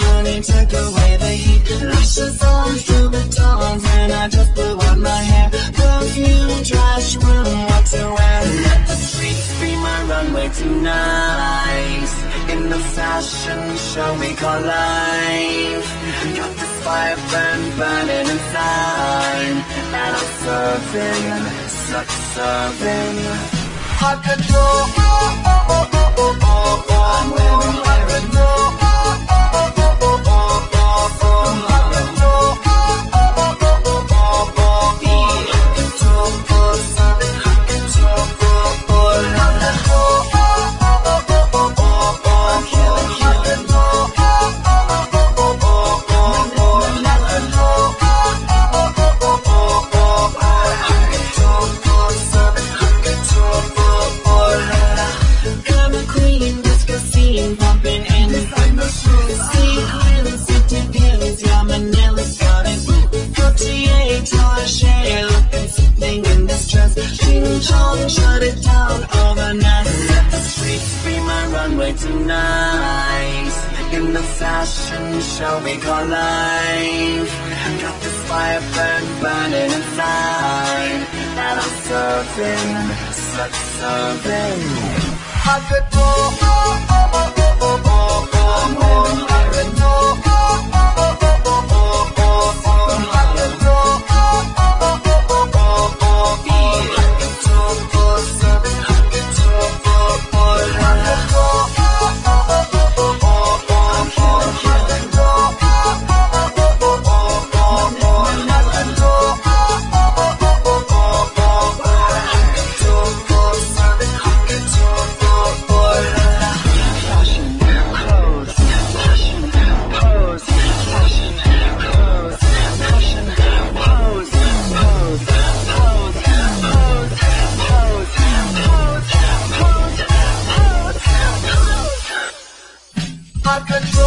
Honey, take away the heat. Lashes on through the tongs, and I just. nice. In the fashion show we call life. Got the fire burn, burning inside. And I'm serving, such serving. Hot control in shut it down overnight. Let the streets be my runway tonight. Like in the fashion show we call life. Got this fire burn burning inside, and I'm serving, such serving. I could go Rock